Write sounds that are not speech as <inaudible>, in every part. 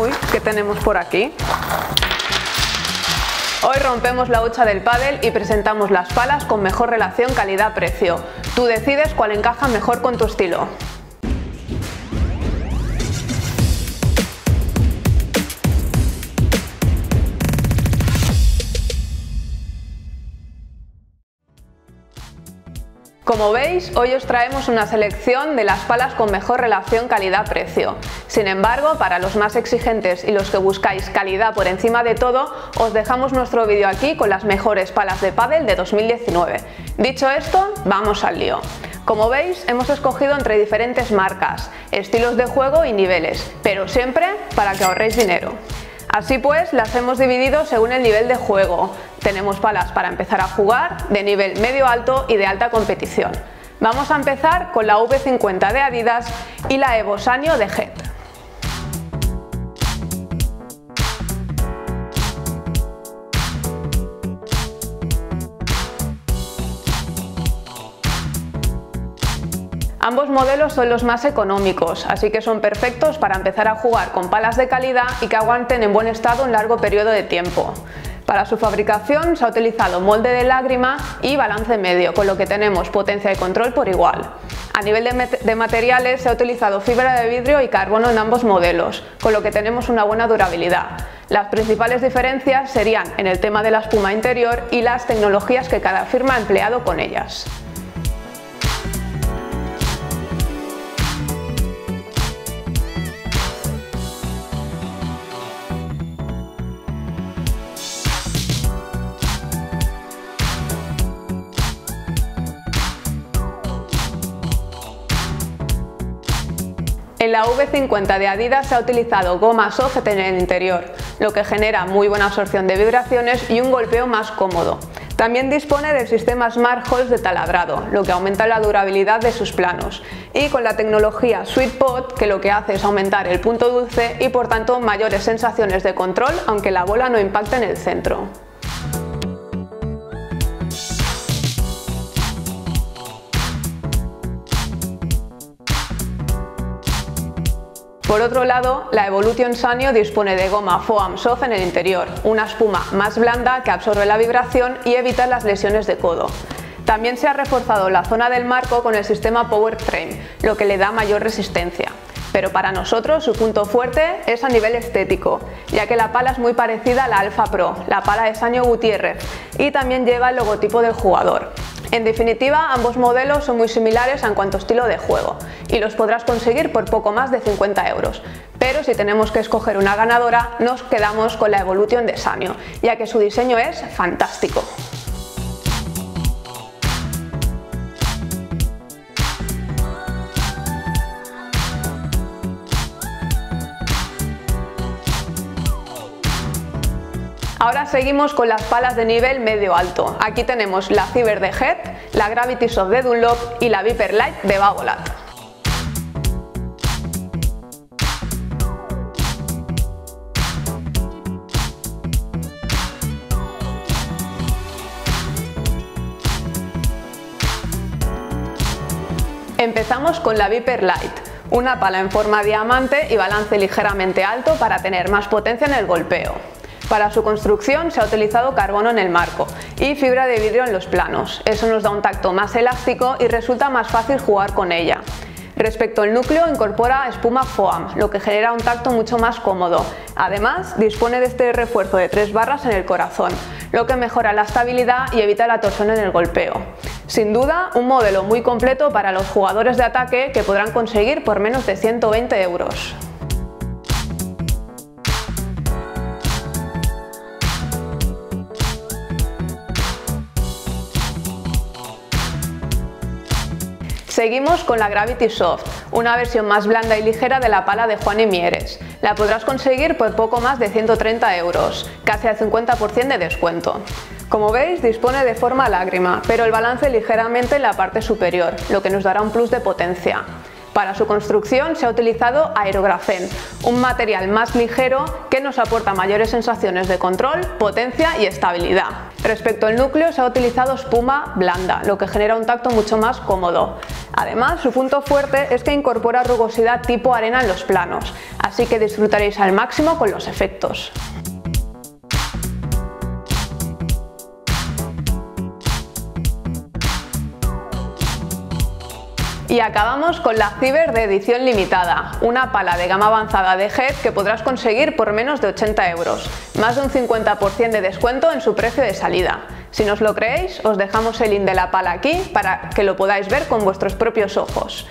Uy, ¿qué tenemos por aquí? Hoy rompemos la hucha del pádel y presentamos las palas con mejor relación calidad-precio. Tú decides cuál encaja mejor con tu estilo. Como veis, hoy os traemos una selección de las palas con mejor relación calidad-precio. Sin embargo, para los más exigentes y los que buscáis calidad por encima de todo, os dejamos nuestro vídeo aquí con las mejores palas de pádel de 2019. Dicho esto, vamos al lío. Como veis, hemos escogido entre diferentes marcas, estilos de juego y niveles, pero siempre para que ahorréis dinero. Así pues, las hemos dividido según el nivel de juego. Tenemos palas para empezar a jugar, de nivel medio alto y de alta competición. Vamos a empezar con la V50 de Adidas y la Evo Sanyo de Head. Ambos modelos son los más económicos, así que son perfectos para empezar a jugar con palas de calidad y que aguanten en buen estado un largo periodo de tiempo. Para su fabricación se ha utilizado molde de lágrima y balance medio, con lo que tenemos potencia y control por igual. A nivel de, de, materiales se ha utilizado fibra de vidrio y carbono en ambos modelos, con lo que tenemos una buena durabilidad. Las principales diferencias serían en el tema de la espuma interior y las tecnologías que cada firma ha empleado con ellas. En la V50 de Adidas se ha utilizado goma soft en el interior, lo que genera muy buena absorción de vibraciones y un golpeo más cómodo. También dispone del sistema Smart Holes de taladrado, lo que aumenta la durabilidad de sus planos, y con la tecnología Sweet Pot, que lo que hace es aumentar el punto dulce y por tanto mayores sensaciones de control, aunque la bola no impacte en el centro. Por otro lado, la Evolution Sanyo dispone de goma Foam Soft en el interior, una espuma más blanda que absorbe la vibración y evita las lesiones de codo. También se ha reforzado la zona del marco con el sistema Power Frame, lo que le da mayor resistencia. Pero para nosotros su punto fuerte es a nivel estético, ya que la pala es muy parecida a la Alpha Pro, la pala de Sanyo Gutiérrez, y también lleva el logotipo del jugador. En definitiva, ambos modelos son muy similares en cuanto a estilo de juego y los podrás conseguir por poco más de 50 euros. Pero si tenemos que escoger una ganadora, nos quedamos con la Evolution de Sanyo, ya que su diseño es fantástico. Ahora seguimos con las palas de nivel medio alto. Aquí tenemos la Cyber de Head, la Gravity Soft de Dunlop y la Viper Light de Babolat. Empezamos con la Viper Light, una pala en forma diamante y balance ligeramente alto para tener más potencia en el golpeo. Para su construcción se ha utilizado carbono en el marco y fibra de vidrio en los planos. Eso nos da un tacto más elástico y resulta más fácil jugar con ella. Respecto al núcleo incorpora espuma foam, lo que genera un tacto mucho más cómodo. Además, dispone de este refuerzo de tres barras en el corazón, lo que mejora la estabilidad y evita la torsión en el golpeo. Sin duda, un modelo muy completo para los jugadores de ataque que podrán conseguir por menos de 120 euros. Seguimos con la Gravity Soft, una versión más blanda y ligera de la pala de Juan y Mieres. La podrás conseguir por poco más de 130 euros, casi al 50% de descuento. Como veis, dispone de forma lágrima, pero el balance ligeramente en la parte superior, lo que nos dará un plus de potencia. Para su construcción se ha utilizado aerografen, un material más ligero que nos aporta mayores sensaciones de control, potencia y estabilidad. Respecto al núcleo se ha utilizado espuma blanda, lo que genera un tacto mucho más cómodo. Además, su punto fuerte es que incorpora rugosidad tipo arena en los planos, así que disfrutaréis al máximo con los efectos. Y acabamos con la Ciber de edición limitada, una pala de gama avanzada de Head que podrás conseguir por menos de 80 euros, más de un 50% de descuento en su precio de salida. Si no lo creéis, os dejamos el link de la pala aquí para que lo podáis ver con vuestros propios ojos.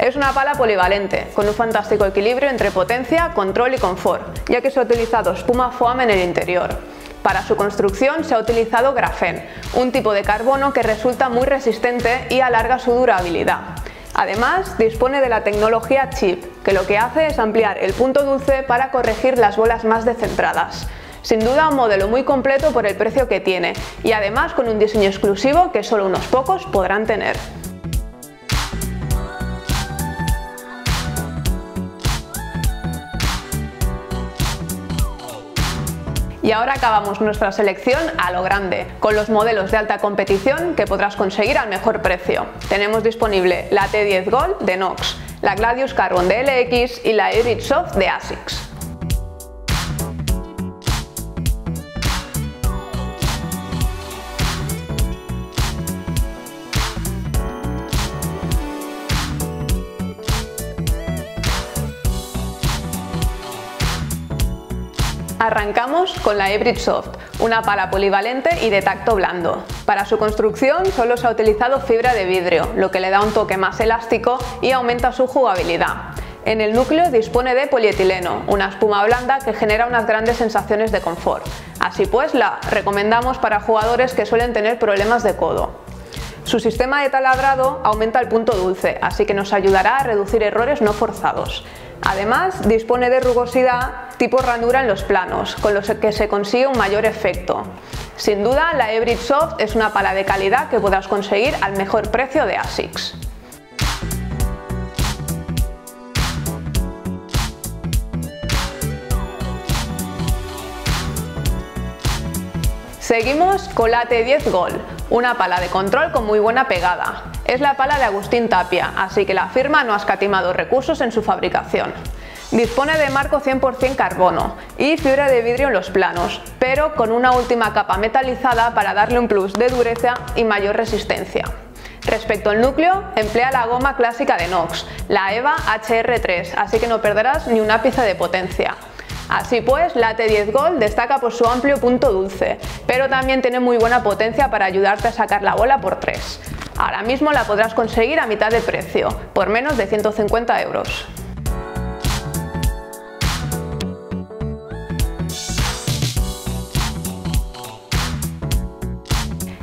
Es una pala polivalente, con un fantástico equilibrio entre potencia, control y confort, ya que se ha utilizado espuma foam en el interior. Para su construcción se ha utilizado grafén, un tipo de carbono que resulta muy resistente y alarga su durabilidad. Además, dispone de la tecnología chip, que lo que hace es ampliar el punto dulce para corregir las bolas más descentradas. Sin duda un modelo muy completo por el precio que tiene y además con un diseño exclusivo que solo unos pocos podrán tener. Ahora acabamos nuestra selección a lo grande, con los modelos de alta competición que podrás conseguir al mejor precio. Tenemos disponible la T10 Gold de Nox, la Gladius Carbon de LX y la Hybrid Soft de ASICS. Arrancamos con la Hybrid Soft, una pala polivalente y de tacto blando. Para su construcción solo se ha utilizado fibra de vidrio, lo que le da un toque más elástico y aumenta su jugabilidad. En el núcleo dispone de polietileno, una espuma blanda que genera unas grandes sensaciones de confort. Así pues, la recomendamos para jugadores que suelen tener problemas de codo. Su sistema de taladrado aumenta el punto dulce, así que nos ayudará a reducir errores no forzados. Además, dispone de rugosidad tipo ranura en los planos, con los que se consigue un mayor efecto. Sin duda, la Hybrid Soft es una pala de calidad que podrás conseguir al mejor precio de ASICS. Seguimos con la T10 Gold, una pala de control con muy buena pegada. Es la pala de Agustín Tapia, así que la firma no ha escatimado recursos en su fabricación. Dispone de marco 100% carbono y fibra de vidrio en los planos, pero con una última capa metalizada para darle un plus de dureza y mayor resistencia. Respecto al núcleo, emplea la goma clásica de Nox, la EVA HR3, así que no perderás ni un ápice de potencia. Así pues, la T10 Gold destaca por su amplio punto dulce, pero también tiene muy buena potencia para ayudarte a sacar la bola por 3. Ahora mismo la podrás conseguir a mitad de precio, por menos de 150 euros.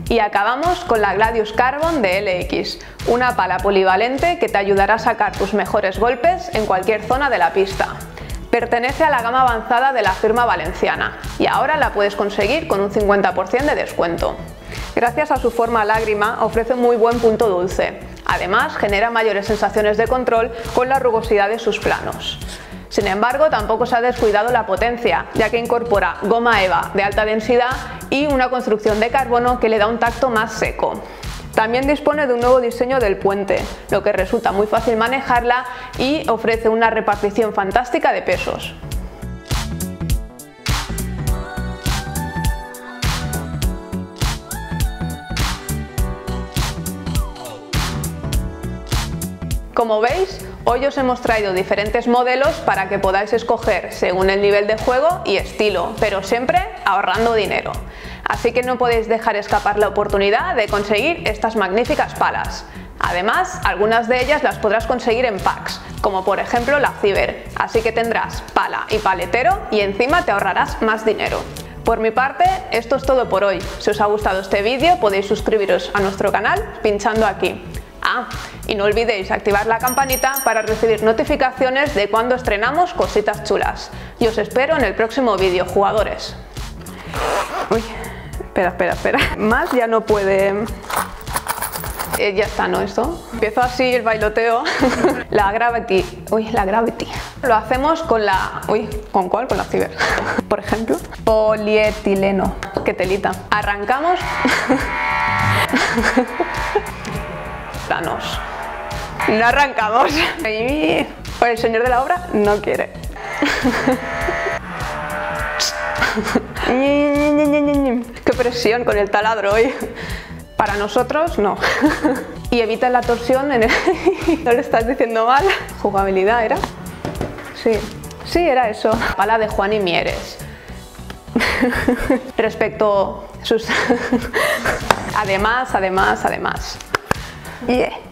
Y acabamos con la Gladius Carbon de LX, una pala polivalente que te ayudará a sacar tus mejores golpes en cualquier zona de la pista. Pertenece a la gama avanzada de la firma valenciana y ahora la puedes conseguir con un 50% de descuento. Gracias a su forma lágrima ofrece un muy buen punto dulce. Además genera mayores sensaciones de control con la rugosidad de sus planos. Sin embargo, tampoco se ha descuidado la potencia, ya que incorpora goma EVA de alta densidad y una construcción de carbono que le da un tacto más seco. También dispone de un nuevo diseño del puente, lo que resulta muy fácil manejarla y ofrece una repartición fantástica de pesos. Como veis, hoy os hemos traído diferentes modelos para que podáis escoger según el nivel de juego y estilo, pero siempre ahorrando dinero así que no podéis dejar escapar la oportunidad de conseguir estas magníficas palas. Además, algunas de ellas las podrás conseguir en packs, como por ejemplo la Ciber, así que tendrás pala y paletero y encima te ahorrarás más dinero. Por mi parte, esto es todo por hoy. Si os ha gustado este vídeo podéis suscribiros a nuestro canal pinchando aquí. Ah, y no olvidéis activar la campanita para recibir notificaciones de cuando estrenamos cositas chulas. Y os espero en el próximo vídeo, jugadores. Espera, espera, espera. Más ya no puede... Eh, ya está, ¿no? Esto. Empiezo así el bailoteo. <laughs> la gravity. Uy, la gravity. Lo hacemos con la... Uy, ¿con cuál? Con la ciber. <laughs> Por ejemplo, polietileno. Qué telita. Arrancamos. <laughs> Planos. No arrancamos. Pues el señor de la obra no quiere. Qué presión con el taladro hoy. Para nosotros, no. y evita la torsión en el... ¿No le estás diciendo mal? Jugabilidad, ¿era? Sí. Sí, era eso. Pala de Juan y Mieres. Respecto sus... además, además, además. Yeah.